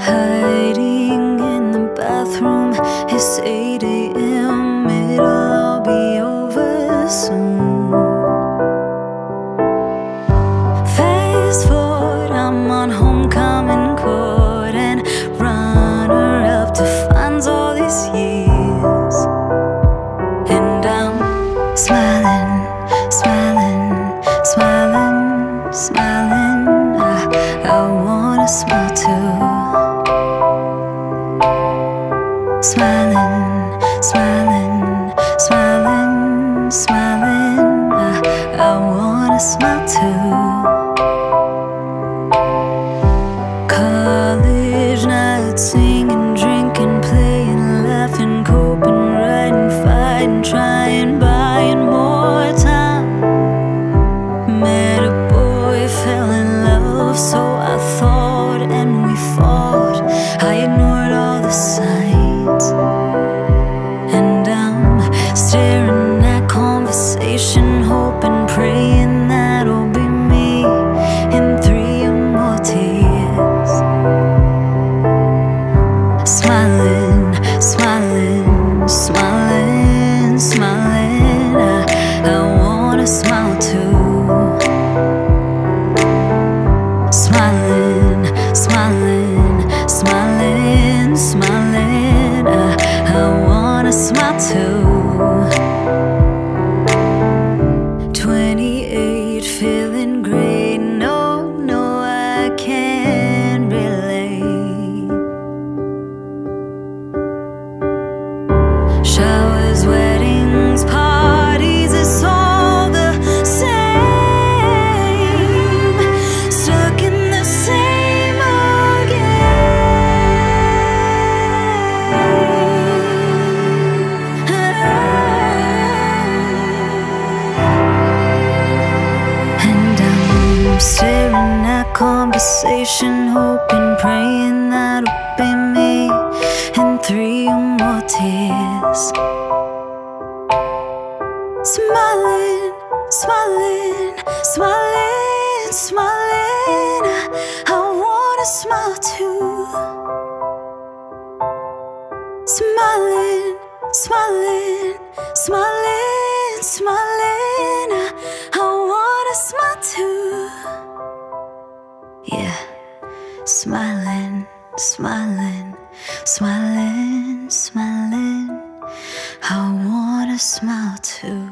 Hiding in the bathroom It's 8 a.m. It'll all be over soon. Fast forward, I'm on homecoming court And runner-up to defines all these years. And I'm smiling, smiling, smiling, smiling. I, I wanna smile too. smiling, smiling, smiling, smiling. I, I wanna smile too. staring that conversation, hoping, praying that will be me and three or more tears. Smiling, smiling, smiling, smiling. I wanna smile too. Smiling, smiling, smiling, smiling. smiling, smiling, smiling, smiling. I wanna smile too.